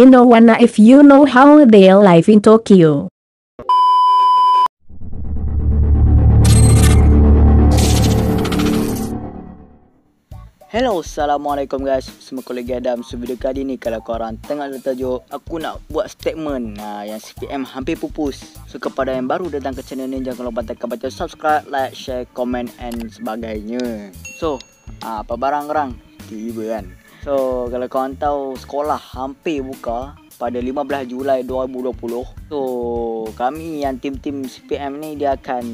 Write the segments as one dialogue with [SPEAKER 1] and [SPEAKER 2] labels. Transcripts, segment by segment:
[SPEAKER 1] in no one if you know how they live in Tokyo.
[SPEAKER 2] Hello, Assalamualaikum guys Semua kolegi Adam So video kali ni Kalau korang tengok tajuk Aku nak buat statement uh, Yang CPM hampir pupus So kepada yang baru datang ke channel ni Jangan lupa tekan button subscribe Like, share, comment and sebagainya So uh, Apa barang korang? Tiba kan So kalau korang tahu Sekolah hampir buka Pada 15 Julai 2020 So Kami yang tim-tim CPM ni Dia akan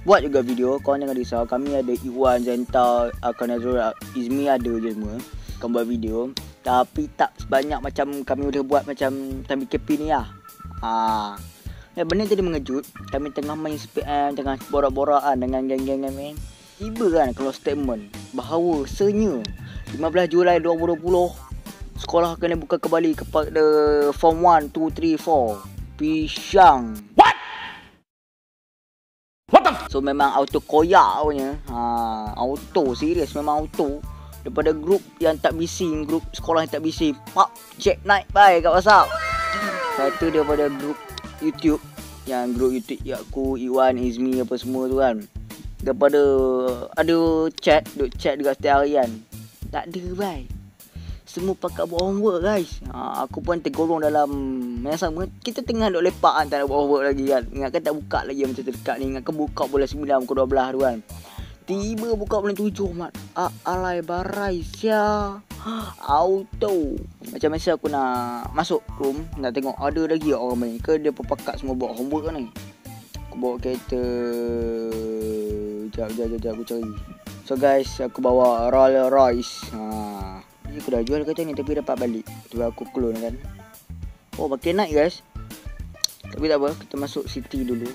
[SPEAKER 2] buat juga video. Kau jangan risau kami ada Iwan Zenta akan Azrul Izmi ada je semua. Kau buat video. Tapi tak sebanyak macam kami boleh buat macam time BKP ni lah. Ha. Ya, benda jadi mengejut. Kami tengah main SPM tengah borak-borakan dengan geng-geng kami. Tiba kan kalau statement bahawa senya 15 Julai 2020 sekolah kena buka kembali kepada form 1 2 3 4 pisang. So memang auto koyak punya. Ha, Auto serius. Memang auto. Daripada grup yang tak bising Grup sekolah yang tak bising. Pak check naik bye kat WhatsApp. Satu daripada grup YouTube. Yang grup YouTube ya, aku Iwan, Izmi apa semua tu kan. Daripada ada chat Duk chat dekat setiap harian Tak ada bye semua pakai buat homework guys. Ha, Aku pun tergolong dalam Yang sama. Kita tengah duk lepak kan? Tak nak buat homework lagi kan? Ingatkan tak buka lagi macam terdekat ni. Ingatkan buka bulan 9 Bukan 12 tu kan? Tiba buka bulan 7 mat. A- Alay barai sia. Auto. Macam masa aku nak Masuk room Nak tengok ada lagi orang main. Ke dia pakat semua buat homework kan ni? Aku bawa kereta. Sekejap, sekejap, sekejap aku cari So guys, aku bawa Rolls Royce. Haa ni aku dah jual kereta ni tapi dapat balik. Tu aku clone kan. Oh makin naik guys. Tapi tak apa kita masuk city dulu.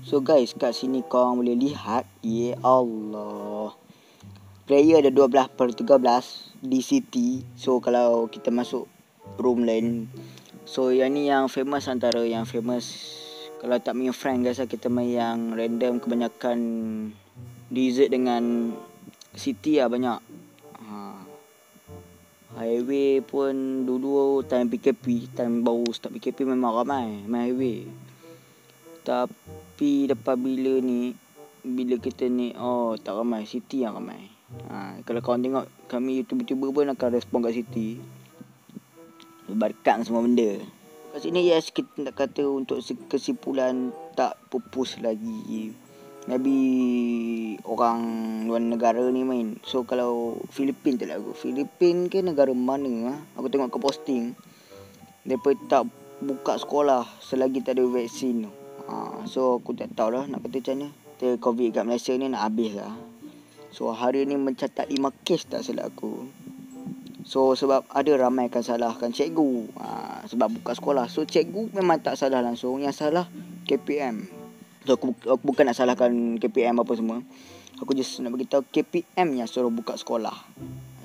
[SPEAKER 2] So guys kat sini kau boleh lihat Ya Allah. Player ada 12 per 13 Di city. So kalau kita masuk room lain. So yang ni yang famous antara yang famous. Kalau tak punya friend guys Kita main yang random kebanyakan DZ dengan City lah banyak Highway pun dulu time PKP, time baru start PKP memang ramai main highway. Tapi lepas bila ni, bila kita ni, oh tak ramai, city yang ramai. Ha, kalau kau tengok kami YouTuber-YouTuber pun akan respon kat city. Berkat semua benda. Kat sini yes, kita nak kata untuk kesimpulan tak pupus lagi maybe orang luar negara ni main. So kalau Filipin tak lagu. Filipin ke negara mana ah? Aku tengok ke posting. Depa tak buka sekolah selagi tak ada vaksin tu. Ha, so aku tak tahu lah nak kata macam mana. COVID kat Malaysia ni nak habis lah. So hari ni mencatat 5 kes tak salah aku. So sebab ada ramai akan salahkan cikgu ha, Sebab buka sekolah So cikgu memang tak salah langsung Yang salah KPM So aku, aku bukan nak salahkan KPM apa semua. Aku just nak beritahu KPM yang suruh buka sekolah.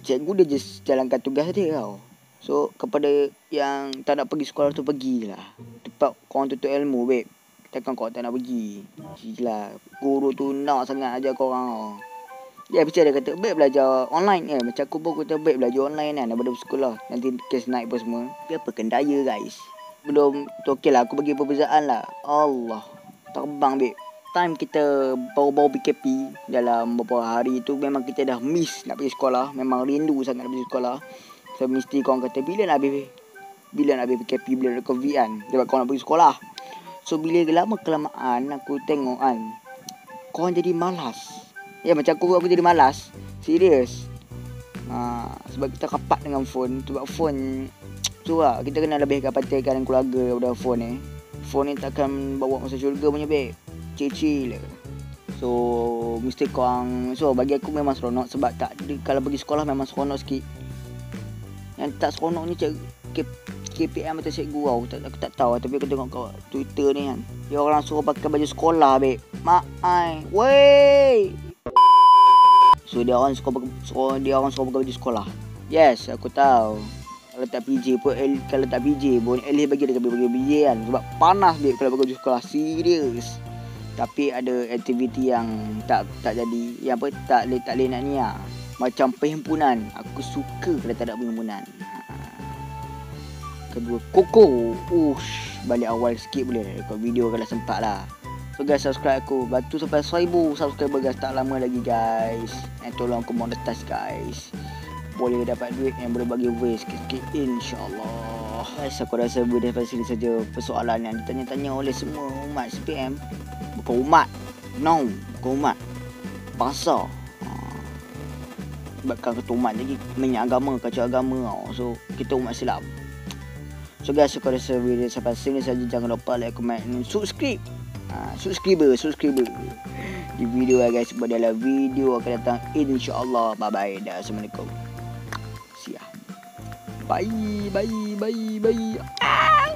[SPEAKER 2] Cikgu dia just jalankan tugas dia tau. So kepada yang tak nak pergi sekolah tu pergilah. Tempat kau tuntut ilmu babe. Takkan kau tak nak pergi. Gila. Guru tu nak sangat ajar kau orang. Dia yeah, dia kata baik belajar online eh. Macam aku pun kata baik belajar online kan daripada sekolah. Nanti kes naik pun semua. Tapi apa kendaya guys. Belum tu okey lah aku bagi perbezaan lah. Allah terbang babe. Time kita baru-baru PKP dalam beberapa hari tu memang kita dah miss nak pergi sekolah. Memang rindu sangat nak pergi sekolah. So mesti kau kata bila nak habis bila nak habis PKP bila nak covid kan? Sebab kau nak pergi sekolah. So bila lama kelamaan aku tengok kan kau jadi malas. Ya macam aku aku jadi malas. Serius ha, sebab kita rapat dengan phone. Sebab phone tu lah kita kena lebih kapatikan keluarga daripada phone ni. eh phone ni takkan bawa masa syurga punya babe. Chill-chill So Mesti korang So bagi aku memang seronok Sebab tak Kalau pergi sekolah memang seronok sikit. Yang tak seronok ni cik KPM atau cikgu tau tak, Aku tak tahu Tapi aku tengok kat Twitter ni kan. Dia orang suruh pakai baju sekolah babe. Mak ai. Wey So dia orang suruh, suruh Dia orang suruh pakai baju sekolah. Yes aku tahu kalau tak PJ pun L, Kalau tak PJ pun least bagi dia bagi PJ kan. Sebab panas dia Kalau bagi sekolah Serius Tapi ada aktiviti yang Tak tak jadi. Yang apa Tak boleh tak boleh nak ni lah. Macam perhimpunan. Aku suka kalau tak ada perhimpunan. Ha. kedua Koko. Ush Balik awal sikit boleh. Kalau video kalau sempat lah. So guys subscribe aku. Bantu sampai 1000 subscriber guys. Tak lama lagi guys. And tolong aku monetize guys Boleh dapat duit yang boleh bagi away sikit-sikit InsyaAllah. Guys aku rasa video sampai sini saja Persoalan yang ditanya-tanya oleh semua umat CPM Bukan umat. No Bukan umat. Bangsa. Sebabkan kata umat lagi. Minyak agama Kacau agama. Tau. So kita umat Islam. So guys aku rasa video sampai sini saja Jangan lupa like, comment dan subscribe. Ha, Subscriber Subscriber. Di video guys dalam video akan datang InsyaAllah. Bye bye dah Assalamualaikum bay bay bay bay À.